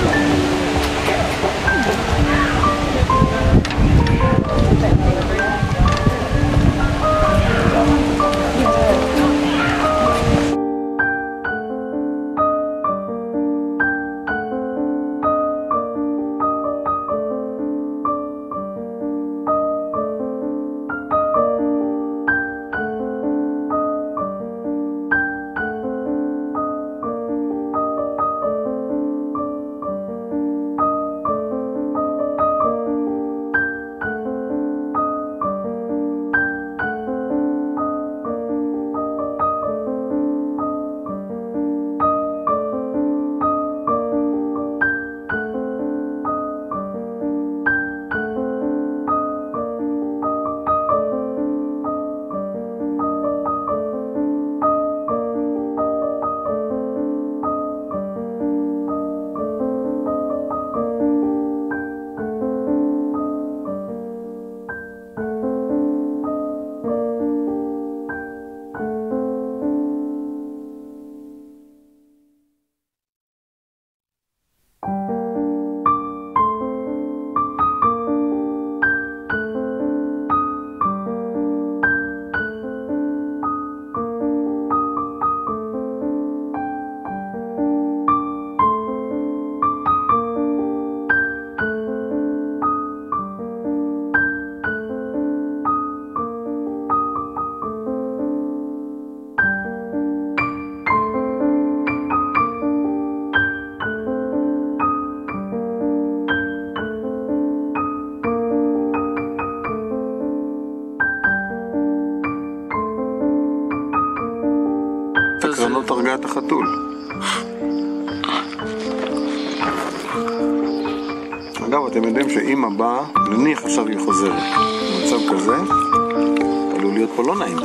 now. הבנות הרגה את החתול. אגב, אתם יודעים שאימא באה, נניח עכשיו היא חוזרת. במצב כזה, עלול להיות פה לא נעים.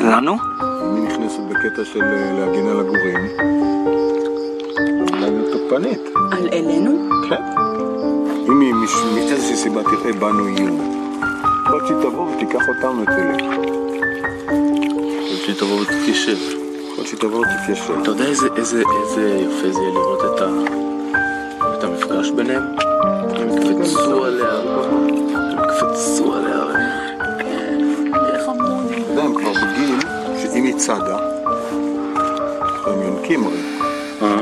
לנו? היא נכנסת בקטע של אה, להגן על הגורים, אולי להיות תוקפנית. על אלינו? כן. אם היא מאיזושהי סיבה תראה בנו איום, יכול להיות שהיא תבוא ותיקח אותנו את אלה. שהיא תבוא ותתיישב. יכול שהיא תבוא ותתיישב. אתה יודע איזה, איזה, איזה יפה זה יהיה לראות את, ה, את המפגש ביניהם? הם יקפצו עליה, הם יקפצו עליה. אתה יודע, הם כבר בגיל שאם היא צדה, הם יונקים הרי. אה,